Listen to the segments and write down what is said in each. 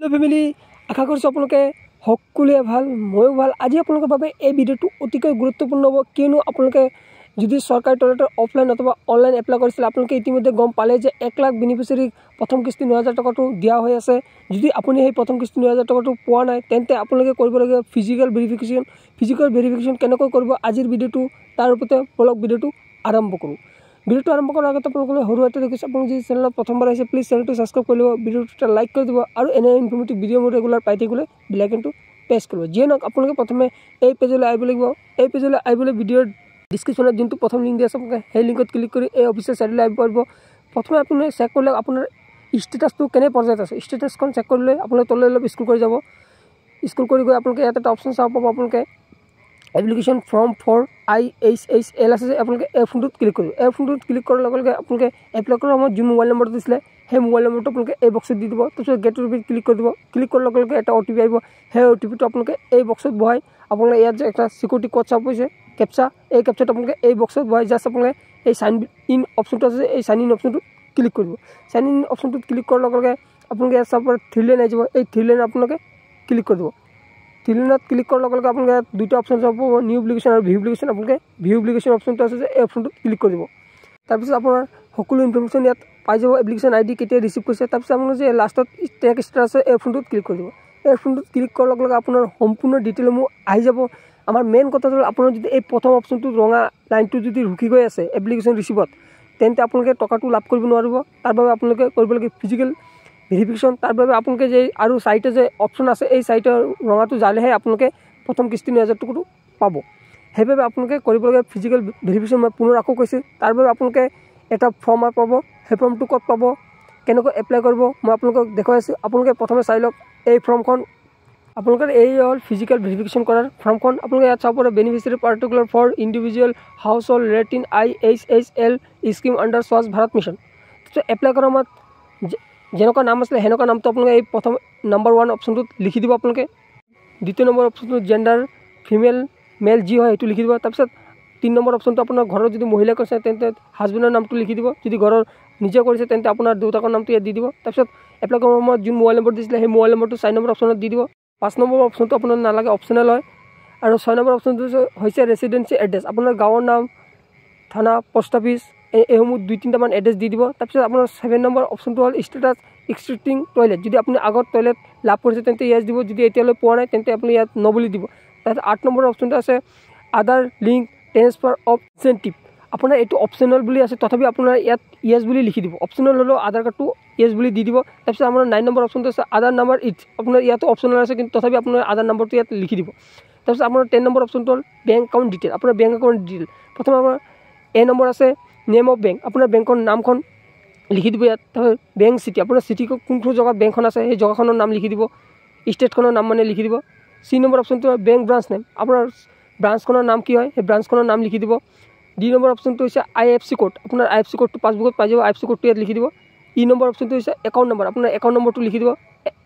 Hello family আশা কৰিছোঁ আপোনালোকে সকলোৱে ভাল ময়ো ভাল। আজি আপোনালোকৰ বাবে এই ভিডিঅ'টো অতিকৈ গুৰুত্বপূৰ্ণ হ'ব কিয়নো আপোনালোকে যদি চৰকাৰী তলতে অফলাইন অথবা অনলাইন এপ্লাই কৰিছিলে আপোনালোকে ইতিমধ্যে গম পালে যে এক লাখ বেনিফিচিয়াৰীক প্ৰথম কিস্তি ন হাজাৰ টকাটো দিয়া হৈ আছে। যদি আপুনি সেই প্ৰথম কিস্তি ন হাজাৰ টকাটো পোৱা নাই তেন্তে আপোনালোকে কৰিবলগীয়া ফিজিকেল ভেৰিফিকেশ্যন ফিজিকেল ভেৰিফিকেশ্যন কেনেকৈ কৰিব আজিৰ ভিডিঅ'টো তাৰ ওপৰতে বলক ভিডিঅ'টো আৰম্ভ কৰোঁ। ভিডিঅ'টো আৰম্ভ কৰাৰ আগতে আপোনালোকে সৰু এটা দেখিছোঁ আপুনি যদি চেনেলত প্ৰথমবাৰ আহিছে প্লিজ চেনেলটো ছাবস্ক্ৰাইব কৰি ল'ব ভিডিঅ'টো এটা লাইক কৰি দিব আৰু এনে ইনফৰ্মেটিভ ভিডিঅ' মোৰ ৰেগুলাৰ পাই থাকিবলৈ বেলাইকনটো প্ৰেছ কৰিব। যিয়ে নহওক আপোনালোকে প্ৰথমে এই পেজলৈ আহিব লাগিব। এই পেজলৈ আহিবলৈ ভিডিঅ'ৰ ডিছক্ৰিপশ্যনত যোনটো প্ৰথম লিংক দি আছে আপোনালোকে সেই লিংকত ক্লিক কৰি এই অফিচৰ ছাইডলৈ আহিব পাৰিব। প্ৰথমে আপুনি চেক কৰিলে আপোনাৰ ষ্টেটাছটো কেনে পৰ্যায়ত আছে। ষ্টেটাছখন চেক কৰিলে আপোনালোকে তললৈ অলপ স্কুল কৰি যাব। স্কুল কৰি গৈ আপোনালোকে ইয়াত এটা অপশ্যন চাব পাব আপোনালোকে application form for I H H L আছে যে আপোনালোকে এই ফোনটোত ক্লিক কৰিব। এই ফোনটোত ক্লিক কৰাৰ লগে লগে আপোনালোকে এপ্লাই কৰাৰ সময়ত যোন মোবাইল নম্বৰটো দিছিলে সেই মোবাইল নম্বৰটো আপোনালোকে এই বক্সত দি দিব। তাৰপিছত get O' T P click কৰি দিব। ক্লিক কৰাৰ লগে লগে এটা অ' টি পি আহিব। সেই অ' টি পিটো আপোনালোকে এই বক্সত বহাই আপোনালোকে ইয়াত যে এটা চিকিউৰিটি ক'ড চাব পৰিছে কেপচা এই কেপচাটো আপোনালোকে এই বক্সত বহাই জাষ্ট আপোনালোকে এই চাইন ইন অপশ্যনটো আছে এই চাইন ইন অপশ্যনটোত ক্লিক কৰিব। চাইন ইন অপশ্যনটোত ক্লিক কৰাৰ লগে লগে আপোনালোকে ইয়াত চাব থ্ৰী লাইন আহি যাব। এই থ্ৰী লাইন আপোনালোকে ক্লিক কৰি দিব। থ্ৰিলিনত ক্লিক কৰাৰ লগে লগে আপোনালোকে দুটা অপশ্যন চাব নিউ এপ্লিকেশ্যন আৰু ভিউ এপ্লিকেশ্যন আপোনালোকে ভিউ এপ্লিকেশ্যন অপশ্যনটো আছে যে এই অপশ্যনটোত ক্লিক কৰি দিব। তাৰপিছত আপোনাৰ সকলো ইনফৰ্মেশ্যন ইয়াত পাই যাব এপ্লিকেশ্যন আই ডি কেতিয়া ৰিচিভ কৰিছে। তাৰপিছত আপোনালোকে যে লাষ্টত ট্ৰেক ষ্টাৰ আছে এই ফোনটোত ক্লিক কৰি দিব। এই ফোনটোত ক্লিক কৰাৰ লগে লগে আপোনাৰ সম্পূৰ্ণ ডিটেইলসমূহ আহি যাব। আমাৰ মেইন কথাটো হ'ল আপোনাৰ যদি এই প্ৰথম অপশ্যনটোত ৰঙা লাইনটো যদি ৰখি গৈ আছে এপ্লিকেশ্যন ৰিচিভত তেন্তে আপোনালোকে টকাটো লাভ কৰিব নোৱাৰিব। তাৰ বাবে আপোনালোকে কৰিব লাগে ফিজিকেল ভেৰিফিকেশ্যন তাৰ বাবে আপোনালোকে যে আৰু চাৰিটা যে অপশ্যন আছে এই চাৰিটা ৰঙাটো জালেহে আপোনালোকে প্ৰথম কিস্তি ন হাজাৰ টকাটো পাব। সেইবাবে আপোনালোকে কৰিবলগীয়া ফিজিকেল ভেৰিফিকেশ্যন মই পুনৰ আকৌ কৈছোঁ তাৰ বাবে আপোনালোকে এটা ফৰ্ম পাব সেই ফৰ্মটো ক'ত পাব কেনেকৈ এপ্লাই কৰিব মই আপোনালোকক দেখুৱাই আছোঁ। আপোনালোকে প্ৰথমে চাই লওক এই ফৰ্মখন আপোনালোকৰ এই হ'ল ফিজিকেল ভেৰিফিকেশ্যন কৰাৰ ফৰ্মখন আপোনালোকে ইয়াত চাব পাৰে beneficiary particular for individual household rate in I H H L scheme under স্বচ্ছ ভাৰত মিছন এপ্লাই কৰাৰ সময়ত যেনেকুৱা নাম আছিলে সেনেকুৱা নামটো আপোনালোকে এই প্ৰথম নম্বৰ ওৱান অপশ্যনটোত লিখি দিব আপোনালোকে। দ্বিতীয় নম্বৰ অপশ্যনটোত জেণ্ডাৰ ফিমেল মেল যি হয় সেইটো লিখি দিব। তাৰপিছত তিনি নম্বৰ অপশ্যনটো আপোনাৰ ঘৰত যদি মহিলা কৰিছে তেন্তে হাজবেণ্ডৰ নামটো লিখি দিব। যদি ঘৰৰ নিজে কৰিছে তেন্তে আপোনাৰ দেউতাকৰ নামটো ইয়াত দি দিব। তাৰপিছত এপ্লাই কৰাৰ সময়ত যোন মোবাইল নম্বৰ দিছিলে সেই মোবাইল নম্বৰটো চাৰি নম্বৰ অপশ্যনত দি দিব। পাঁচ নম্বৰ অপশ্যনটো আপোনাৰ নালাগে অপশ্যনেল হয়। আৰু ছয় নম্বৰ অপশ্যনটো হৈছে ৰেচিডেঞ্চি এড্ৰেছ আপোনাৰ গাঁৱৰ নাম থানা পোষ্ট অফিচ এইসমূহ দুই তিনিটামান এড্ৰেছ দি দিব। তাৰপিছত আপোনাৰ ছেভেন নম্বৰ অপশ্যনটো হ'ল ষ্টেটাছ এক্সিষ্টিং টয়লেট যদি আপুনি আগত টয়লেট লাভ কৰিছে তেন্তে ইয়াত দিব। যদি এতিয়ালৈ পোৱা নাই তেন্তে আপুনি ইয়াত ন বুলি দিব। তাৰপিছত আঠ নম্বৰ অপশ্যনটো আছে Aadhaar link transfer of incentive আপোনাৰ এইটো অপশ্যনেল বুলি আছে তথাপি আপোনাৰ ইয়াত য়েছ বুলি লিখি দিব। অপশ্যনেল হ'লেও আধাৰ কাৰ্ডটো য়েছ বুলি দি দিব। তাৰপিছত আপোনাৰ নাইন নম্বৰ অপশ্যনটো আছে আধাৰ নাম্বাৰ ইট আপোনাৰ ইয়াতো অপশ্যনেল আছে কিন্তু তথাপি আপোনাৰ আধাৰ নম্বৰটো ইয়াত লিখি দিব। তাৰপিছত আপোনাৰ টেন নম্বৰ অপশ্যনটো হ'ল বেংক একাউণ্ট ডিটেইল আপোনাৰ বেংক একাউণ্ট ডিটেইল প্ৰথমে আপোনাৰ এ নম্বৰ আছে নেম অফ বেংক আপোনাৰ বেংকৰ নামখন লিখি দিব ইয়াত তাৰপিছত বেংক চিটি আপোনাৰ চিটি কোনটো জেগাত বেংকখন আছে সেই জেগাখনৰ নাম লিখি দিব ষ্টেটখনৰ নাম মানে লিখি দিব চি নম্বৰ অপশ্যনটো বেংক ব্ৰাঞ্চ নেম আপোনাৰ ব্ৰাঞ্চখনৰ নাম কি হয় সেই ব্ৰাঞ্চখনৰ নাম লিখি দিব ডি নম্বৰ অপশ্যনটো হৈছে আই এফ চি কোড আপোনাৰ আই এফ চি কোডটো পাছবুকত পাই যাব আই এফ চি কোডটো ইয়াত লিখি দিব ই নম্বৰ অপশ্যনটো হৈছে একাউণ্ট নম্বৰ আপোনাৰ একাউণ্ট নম্বৰটো লিখি দিব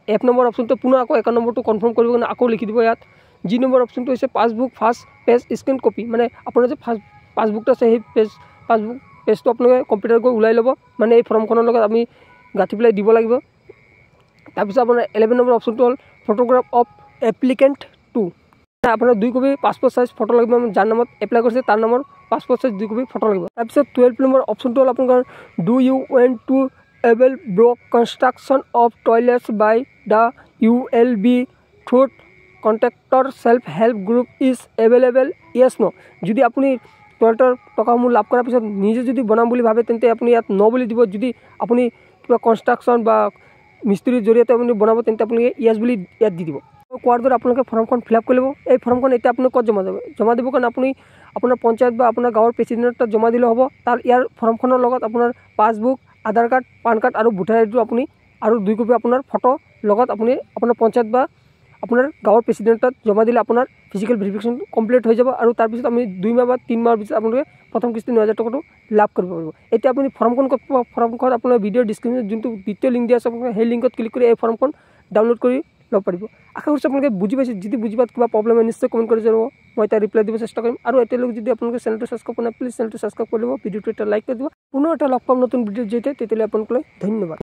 এফ নম্বৰ অপশ্যনটো পুনৰ আকৌ একাউণ্ট নম্বৰটো কনফাৰ্ম কৰিব কাৰণে আকৌ লিখি দিব ইয়াত জি নম্বৰ অপশ্যনটো হৈছে passbook first page scan copy মানে আপোনাৰ যে ফাৰ্ষ্ট পাছবুকটো আছে সেই পেজ পাছবুক পেজটো আপোনালোকে কম্পিউটাৰ গৈ ওলাই ল'ব। মানে এই ফৰ্মখনৰ লগত আমি গাঁঠি পেলাই দিব লাগিব। তাৰপিছত আপোনাৰ এলেভেন নম্বৰ অপশ্যনটো হ'ল ফটোগ্ৰাফ অফ এপ্লিকেণ্ট টু আপোনাৰ দুই কপি পাছপৰ্ট চাইজ ফটো লাগিব। যাৰ নামত এপ্লাই কৰিছে তাৰ নামৰ পাছপৰ্ট চাইজ দুই কপি ফটো লাগিব। তাৰপিছত টুৱেল্ভ নম্বৰ অপশ্যনটো হ'ল আপোনাৰ do you when to avail block construction of toilets by the U L B through contractor self help group is available yes no যদি আপুনি টয়লেটৰ টকাসমূহ লাভ কৰাৰ পিছত নিজে যদি বনাম বুলি ভাবে তেন্তে আপুনি ইয়াত ন বুলি দিব। যদি আপুনি কিবা কনষ্ট্ৰাকশ্যন বা মিস্ত্ৰীৰ জৰিয়তে আপুনি বনাব তেন্তে আপুনি য়েছ বুলি ইয়াত দি দিব। কোৱাৰ দৰে আপোনালোকে ফৰ্মখন ফিল আপ কৰি ল'ব। এই ফৰ্মখন এতিয়া আপুনি ক'ত জমা দিব? জমা দিবৰ কাৰণে আপুনি আপোনাৰ পঞ্চায়ত বা আপোনাৰ গাঁৱৰ প্ৰেচিডেণ্টৰ তাত জমা দিলে হ'ব। তাৰ ইয়াৰ ফৰ্মখনৰ লগত আপোনাৰ passbook Aadhaar card PAN card আৰু ভোটাৰ আইডিটো আপুনি আৰু দুই কপি আপোনাৰ ফটো লগত আপুনি আপোনাৰ পঞ্চায়ত বা আপোনাৰ গাঁৱৰ প্ৰেচিডেণ্ট তাত জমা দিলে আপোনাৰ ফিজিকেল ভেৰিফিকেশ্যন কমপ্লিট হৈ যাব আৰু তাৰপিছত আমি দুই মাহ বা তিনি মাহৰ পিছত আপোনালোকে প্ৰথম কিস্তি ন হাজাৰ টকাটো লাভ কৰিব পাৰিব। এতিয়া আপুনি ফৰ্মখন ফৰ্মখন আপোনাৰ ভিডিঅ'ৰ ডিছক্ৰিপশ্যনত যোনটো দ্বিতীয় লিংক দিয়া আছে আপোনালোকে সেই লিংকত ক্লিক কৰি এই ফৰ্মখন ডাউনলোড কৰি ল'ব পাৰিব। আশা কৰিছোঁ আপোনালোকে বুজি পাইছে। যদি বুজি পাত কিবা প্ৰব্লেম হয় নিশ্চয় কমেণ্ট কৰি জনাব। মই এটা ৰিপ্লাই দিব চেষ্টা কৰিম। আৰু এতিয়ালৈকে যদি আপোনালোকে চেনেলটো ছাবস্ক্ৰাইব কৰা প্লিজ চেনেলটো ছাবস্ক্ৰাইব কৰি ল'ব। ভিডিঅ'টো এটা লাইক কৰি দিব। পুনৰ এটা লগ পাম নতুন ভিডিঅ'ত জৰিয়তে তেতিয়াহ'লে আপোনালোকলৈ ধন্যবাদ।